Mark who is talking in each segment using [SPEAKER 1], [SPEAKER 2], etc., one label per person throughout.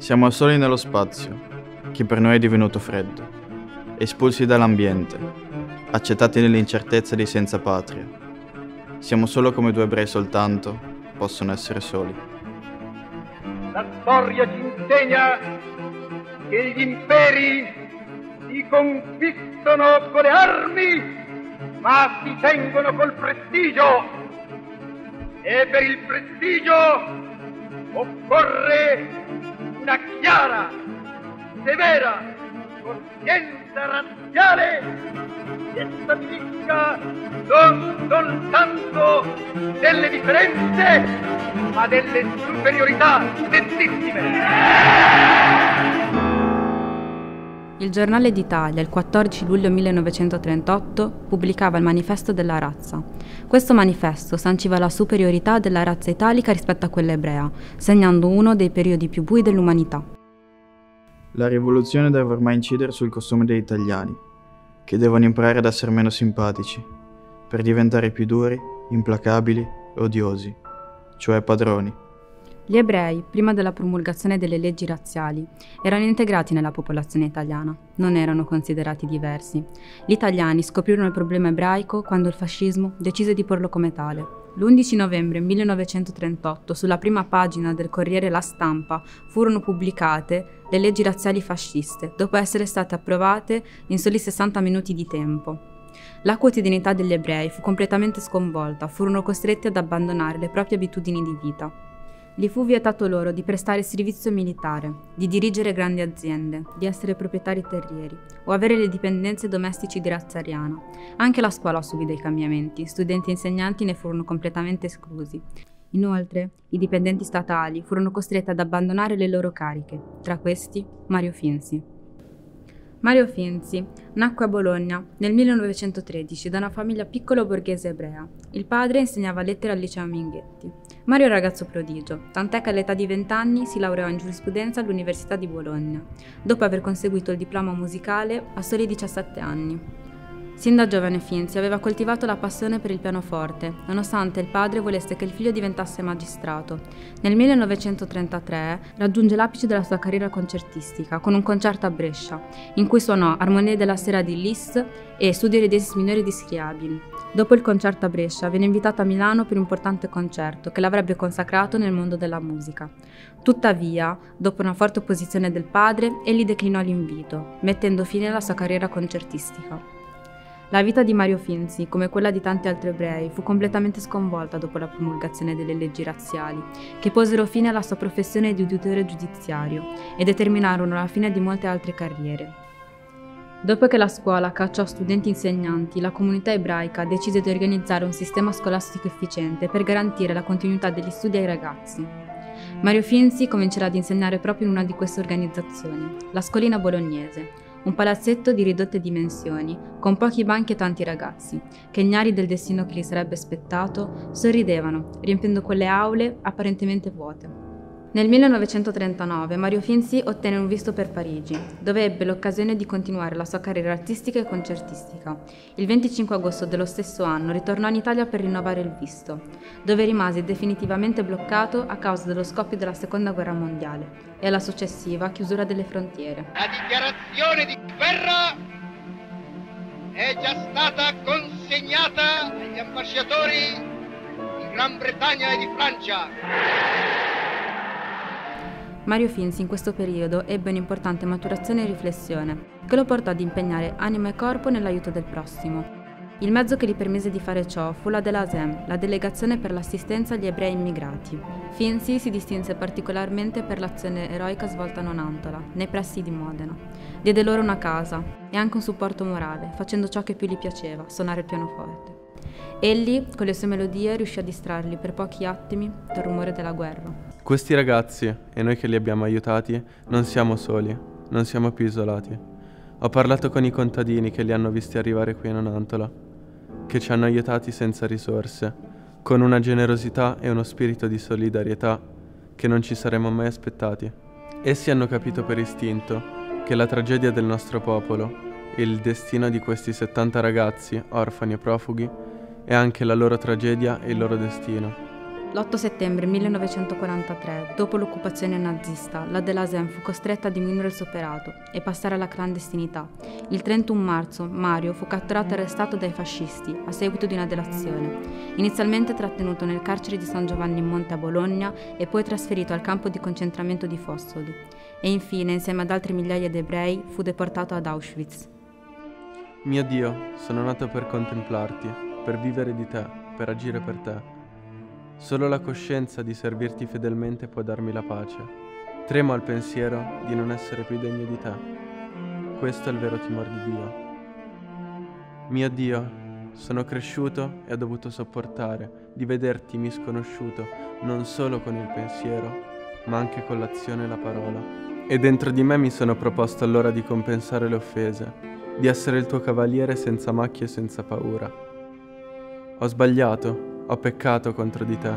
[SPEAKER 1] Siamo soli nello spazio, che per noi è divenuto freddo, espulsi dall'ambiente, accettati nell'incertezza di senza patria. Siamo solo come due ebrei soltanto possono essere soli.
[SPEAKER 2] La storia ci insegna che gli imperi si conquistano con le armi, ma si tengono col prestigio. E per il prestigio occorre una chiara, severa coscienza razziale che stabilisca non soltanto delle differenze, ma delle superiorità nettissime.
[SPEAKER 3] Il Giornale d'Italia, il 14 luglio 1938, pubblicava il Manifesto della razza. Questo manifesto sanciva la superiorità della razza italica rispetto a quella ebrea, segnando uno dei periodi più bui dell'umanità.
[SPEAKER 1] La rivoluzione deve ormai incidere sul costume degli italiani, che devono imparare ad essere meno simpatici, per diventare più duri, implacabili e odiosi, cioè padroni.
[SPEAKER 3] Gli ebrei, prima della promulgazione delle leggi razziali, erano integrati nella popolazione italiana, non erano considerati diversi. Gli italiani scoprirono il problema ebraico quando il fascismo decise di porlo come tale. L'11 novembre 1938, sulla prima pagina del Corriere La Stampa, furono pubblicate le leggi razziali fasciste, dopo essere state approvate in soli 60 minuti di tempo. La quotidianità degli ebrei fu completamente sconvolta, furono costretti ad abbandonare le proprie abitudini di vita. Gli fu vietato loro di prestare servizio militare, di dirigere grandi aziende, di essere proprietari terrieri o avere le dipendenze domestici di razza ariana. Anche la scuola subì dei cambiamenti, studenti e insegnanti ne furono completamente esclusi. Inoltre, i dipendenti statali furono costretti ad abbandonare le loro cariche, tra questi Mario Finzi. Mario Finzi nacque a Bologna nel 1913 da una famiglia piccolo borghese ebrea. Il padre insegnava lettere al liceo Minghetti. Mario è un ragazzo prodigio, tant'è che all'età di 20 anni si laureò in giurisprudenza all'Università di Bologna, dopo aver conseguito il diploma musicale a soli 17 anni. Sin da giovane Finzi aveva coltivato la passione per il pianoforte, nonostante il padre volesse che il figlio diventasse magistrato. Nel 1933 raggiunge l'apice della sua carriera concertistica con un concerto a Brescia, in cui suonò Armonie della sera di Liszt e Studio Desis minori di Scriabin. Dopo il concerto a Brescia venne invitato a Milano per un importante concerto che l'avrebbe consacrato nel mondo della musica. Tuttavia, dopo una forte opposizione del padre, egli declinò l'invito, mettendo fine alla sua carriera concertistica. La vita di Mario Finzi, come quella di tanti altri ebrei, fu completamente sconvolta dopo la promulgazione delle leggi razziali, che posero fine alla sua professione di uditore giudiziario e determinarono la fine di molte altre carriere. Dopo che la scuola cacciò studenti insegnanti, la comunità ebraica decise di organizzare un sistema scolastico efficiente per garantire la continuità degli studi ai ragazzi. Mario Finzi comincerà ad insegnare proprio in una di queste organizzazioni, la Scolina Bolognese, un palazzetto di ridotte dimensioni, con pochi banchi e tanti ragazzi, che ignari del destino che li sarebbe aspettato, sorridevano, riempiendo quelle aule apparentemente vuote. Nel 1939 Mario Finzi ottenne un visto per Parigi, dove ebbe l'occasione di continuare la sua carriera artistica e concertistica. Il 25 agosto dello stesso anno ritornò in Italia per rinnovare il visto, dove rimase definitivamente bloccato a causa dello scoppio della Seconda Guerra Mondiale e alla successiva chiusura delle frontiere.
[SPEAKER 2] La dichiarazione di guerra è già stata consegnata agli ambasciatori di Gran Bretagna e di Francia.
[SPEAKER 3] Mario Finzi in questo periodo ebbe un'importante maturazione e riflessione, che lo portò ad impegnare anima e corpo nell'aiuto del prossimo. Il mezzo che gli permise di fare ciò fu la Delasem, la delegazione per l'assistenza agli ebrei immigrati. Finzi si distinse particolarmente per l'azione eroica svolta a Nonantola, nei pressi di Modena. Diede loro una casa e anche un supporto morale, facendo ciò che più gli piaceva, suonare il pianoforte. Egli, con le sue melodie, riuscì a distrarli per pochi attimi dal rumore della guerra.
[SPEAKER 4] Questi ragazzi, e noi che li abbiamo aiutati, non siamo soli, non siamo più isolati. Ho parlato con i contadini che li hanno visti arrivare qui in Onantola, che ci hanno aiutati senza risorse, con una generosità e uno spirito di solidarietà che non ci saremmo mai aspettati. Essi hanno capito per istinto che la tragedia del nostro popolo e il destino di questi 70 ragazzi, orfani e profughi, e anche la loro tragedia e il loro destino.
[SPEAKER 3] L'8 settembre 1943, dopo l'occupazione nazista, la Delasen fu costretta a diminuire il suo operato e passare alla clandestinità. Il 31 marzo Mario fu catturato e arrestato dai fascisti a seguito di una delazione. Inizialmente trattenuto nel carcere di San Giovanni in Monte a Bologna e poi trasferito al campo di concentramento di Fossoli. E infine, insieme ad altre migliaia di ebrei, fu deportato ad Auschwitz.
[SPEAKER 4] Mio Dio, sono nato per contemplarti, per vivere di te, per agire per te. Solo la coscienza di servirti fedelmente può darmi la pace. Tremo al pensiero di non essere più degno di te. Questo è il vero timore di Dio. Mio Dio, sono cresciuto e ho dovuto sopportare di vederti misconosciuto non solo con il pensiero, ma anche con l'azione e la parola. E dentro di me mi sono proposto allora di compensare le offese, di essere il tuo cavaliere senza macchie e senza paura. Ho sbagliato, ho peccato contro di te.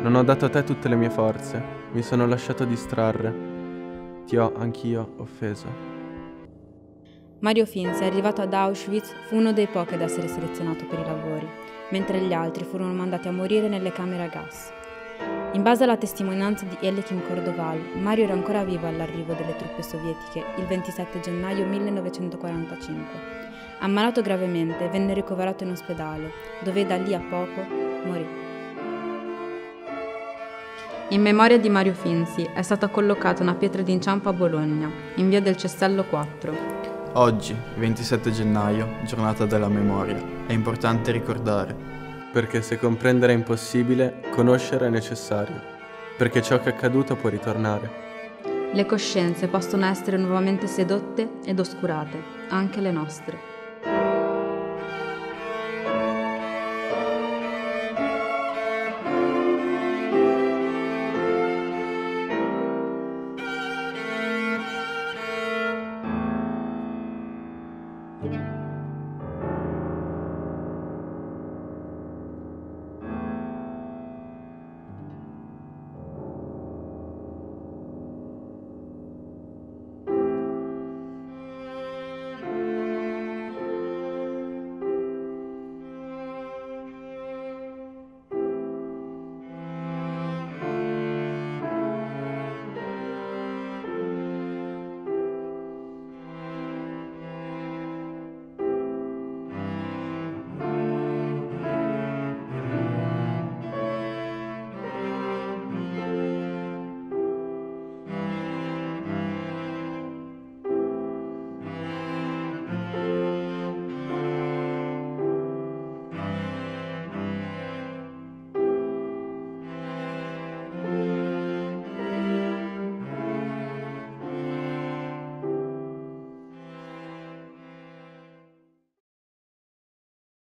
[SPEAKER 4] Non ho dato a te tutte le mie forze. Mi sono lasciato distrarre. Ti ho anch'io offeso.
[SPEAKER 3] Mario Finzi, arrivato ad Auschwitz, fu uno dei pochi ad essere selezionato per i lavori, mentre gli altri furono mandati a morire nelle camere a gas. In base alla testimonianza di Elikim Cordoval, Mario era ancora vivo all'arrivo delle truppe sovietiche il 27 gennaio 1945. Ammalato gravemente, venne ricoverato in ospedale, dove da lì a poco morì. In memoria di Mario Finzi è stata collocata una pietra d'inciampo a Bologna, in via del Cestello 4.
[SPEAKER 1] Oggi, 27 gennaio, giornata della memoria, è importante ricordare.
[SPEAKER 4] Perché se comprendere è impossibile, conoscere è necessario. Perché ciò che è accaduto può ritornare.
[SPEAKER 3] Le coscienze possono essere nuovamente sedotte ed oscurate, anche le nostre.